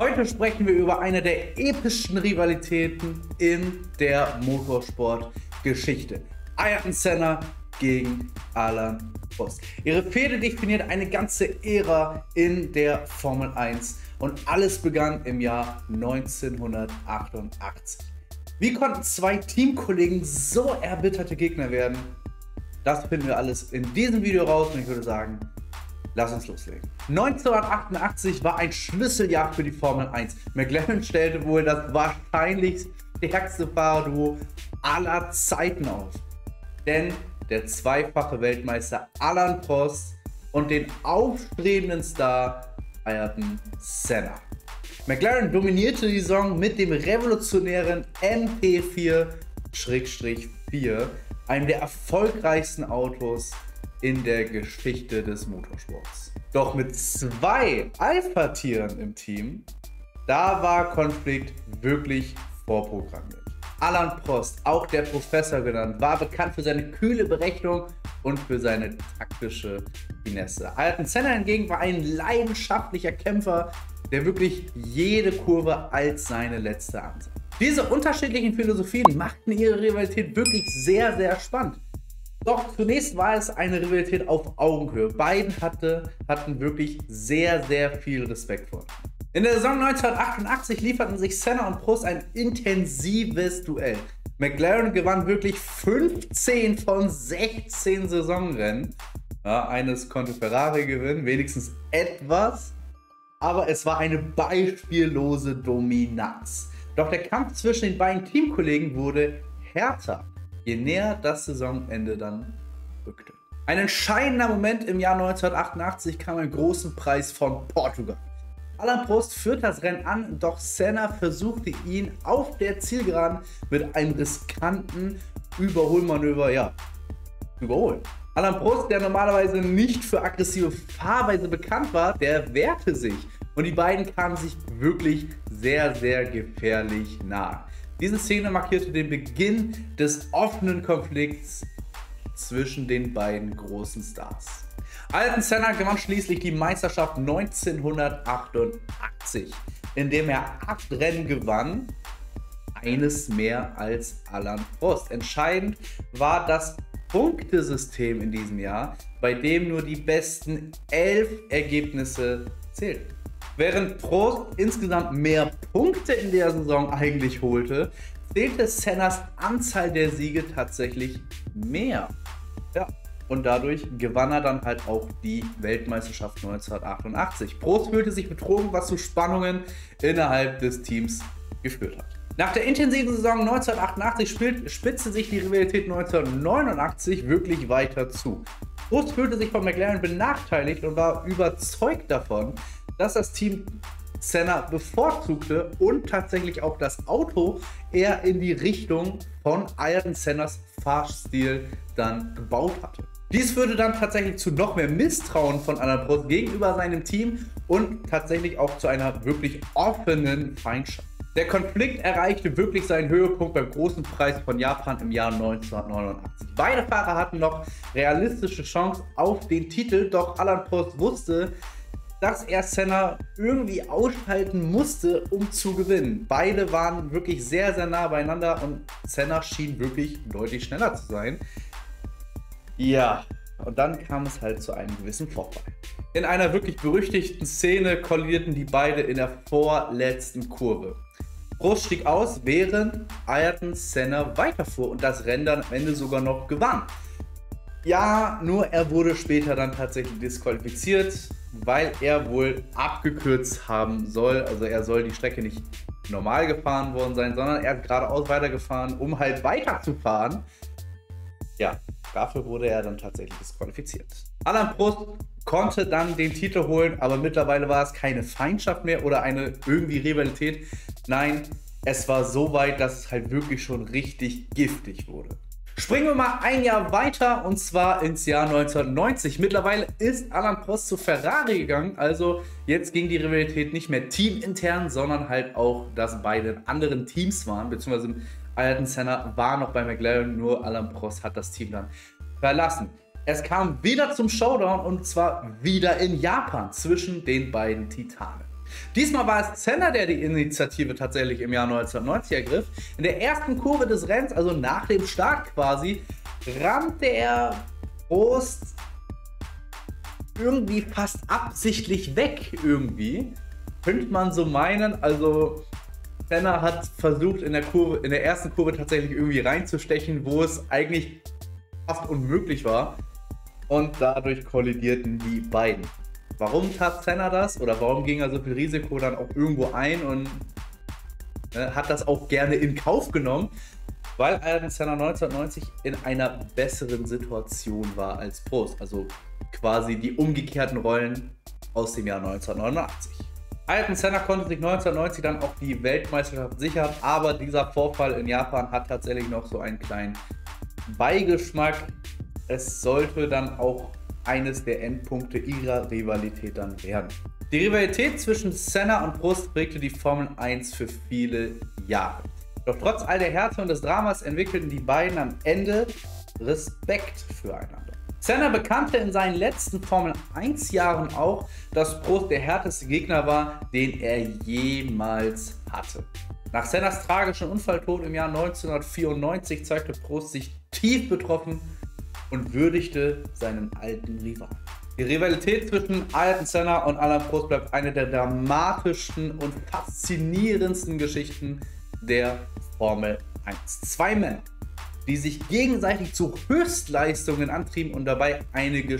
Heute sprechen wir über eine der epischsten Rivalitäten in der Motorsport-Geschichte. Ayrton Senna gegen Alan Prost. Ihre Fehde definiert eine ganze Ära in der Formel 1 und alles begann im Jahr 1988. Wie konnten zwei Teamkollegen so erbitterte Gegner werden? Das finden wir alles in diesem Video raus und ich würde sagen, Lass uns loslegen. 1988 war ein Schlüsseljahr für die Formel 1. McLaren stellte wohl das wahrscheinlich stärkste Fahrerduo aller Zeiten auf. Denn der zweifache Weltmeister Alan Prost und den aufstrebenden Star Ayrton Senna. McLaren dominierte die Saison mit dem revolutionären MP4-4, einem der erfolgreichsten Autos in der Geschichte des Motorsports. Doch mit zwei Alpha-Tieren im Team, da war Konflikt wirklich vorprogrammiert. Alan Prost, auch der Professor genannt, war bekannt für seine kühle Berechnung und für seine taktische Finesse. Ayrton Senna hingegen war ein leidenschaftlicher Kämpfer, der wirklich jede Kurve als seine letzte ansah. Diese unterschiedlichen Philosophien machten ihre Rivalität wirklich sehr, sehr spannend. Doch zunächst war es eine Rivalität auf Augenhöhe. Beiden hatte, hatten wirklich sehr, sehr viel Respekt vor. In der Saison 1988 lieferten sich Senna und Prost ein intensives Duell. McLaren gewann wirklich 15 von 16 Saisonrennen. Ja, eines konnte Ferrari gewinnen, wenigstens etwas. Aber es war eine beispiellose Dominanz. Doch der Kampf zwischen den beiden Teamkollegen wurde härter je näher das Saisonende dann rückte. Ein entscheidender Moment im Jahr 1988 kam ein großen Preis von Portugal. Alain Prost führt das Rennen an, doch Senna versuchte ihn auf der Zielgeraden mit einem riskanten Überholmanöver, ja, überholen. Alain Prost, der normalerweise nicht für aggressive Fahrweise bekannt war, der wehrte sich und die beiden kamen sich wirklich sehr, sehr gefährlich nah. Diese Szene markierte den Beginn des offenen Konflikts zwischen den beiden großen Stars. Alton Senna gewann schließlich die Meisterschaft 1988, indem er acht Rennen gewann, eines mehr als Alan Prost. Entscheidend war das Punktesystem in diesem Jahr, bei dem nur die besten elf Ergebnisse zählten. Während Prost insgesamt mehr Punkte in der Saison eigentlich holte, zählte Sennas Anzahl der Siege tatsächlich mehr. Ja, und dadurch gewann er dann halt auch die Weltmeisterschaft 1988. Prost fühlte sich betrogen, was zu Spannungen innerhalb des Teams geführt hat. Nach der intensiven Saison 1988 spitzte sich die Rivalität 1989 wirklich weiter zu. Prost fühlte sich von McLaren benachteiligt und war überzeugt davon, dass das Team Senna bevorzugte und tatsächlich auch das Auto eher in die Richtung von Ayrton Sennas Fahrstil dann gebaut hatte. Dies führte dann tatsächlich zu noch mehr Misstrauen von Alain Prost gegenüber seinem Team und tatsächlich auch zu einer wirklich offenen Feindschaft. Der Konflikt erreichte wirklich seinen Höhepunkt beim großen Preis von Japan im Jahr 1989. Beide Fahrer hatten noch realistische Chancen auf den Titel, doch Alain Prost wusste, dass er Senna irgendwie aushalten musste, um zu gewinnen. Beide waren wirklich sehr, sehr nah beieinander und Senna schien wirklich deutlich schneller zu sein. Ja, und dann kam es halt zu einem gewissen Vorfall. In einer wirklich berüchtigten Szene kollidierten die beiden in der vorletzten Kurve. Prost stieg aus, während Ayrton Senna weiterfuhr und das Rennen dann am Ende sogar noch gewann. Ja, nur er wurde später dann tatsächlich disqualifiziert weil er wohl abgekürzt haben soll. Also er soll die Strecke nicht normal gefahren worden sein, sondern er hat geradeaus weitergefahren, um halt weiterzufahren. Ja, dafür wurde er dann tatsächlich disqualifiziert. Alan Prost konnte dann den Titel holen, aber mittlerweile war es keine Feindschaft mehr oder eine irgendwie Rivalität. Nein, es war so weit, dass es halt wirklich schon richtig giftig wurde. Springen wir mal ein Jahr weiter und zwar ins Jahr 1990. Mittlerweile ist Alan Prost zu Ferrari gegangen, also jetzt ging die Rivalität nicht mehr teamintern, sondern halt auch, dass beide in anderen Teams waren, beziehungsweise Ayrton Senna war noch bei McLaren, nur Alan Prost hat das Team dann verlassen. Es kam wieder zum Showdown und zwar wieder in Japan zwischen den beiden Titanen. Diesmal war es Senna, der die Initiative tatsächlich im Jahr 1990 ergriff. In der ersten Kurve des Rennens, also nach dem Start quasi, rammte er Prost irgendwie fast absichtlich weg irgendwie. Könnte man so meinen. Also Senna hat versucht in der Kurve, in der ersten Kurve tatsächlich irgendwie reinzustechen, wo es eigentlich fast unmöglich war. Und dadurch kollidierten die beiden. Warum tat Senna das? Oder warum ging er so viel Risiko dann auch irgendwo ein und äh, hat das auch gerne in Kauf genommen? Weil Ayrton Senna 1990 in einer besseren Situation war als Prost. Also quasi die umgekehrten Rollen aus dem Jahr 1989. Ayrton Senna konnte sich 1990 dann auch die Weltmeisterschaft sichern, aber dieser Vorfall in Japan hat tatsächlich noch so einen kleinen Beigeschmack. Es sollte dann auch eines der Endpunkte ihrer Rivalität dann werden. Die Rivalität zwischen Senna und Prost prägte die Formel 1 für viele Jahre. Doch trotz all der Härte und des Dramas entwickelten die beiden am Ende Respekt füreinander. Senna bekannte in seinen letzten Formel 1 Jahren auch, dass Prost der härteste Gegner war, den er jemals hatte. Nach Sennas tragischem Unfalltod im Jahr 1994 zeigte Prost sich tief betroffen und würdigte seinen alten Rivalen. Die Rivalität zwischen Ayrton Senna und Alain Prost bleibt eine der dramatischsten und faszinierendsten Geschichten der Formel 1. Zwei Männer, die sich gegenseitig zu Höchstleistungen antrieben und dabei eine Geschichte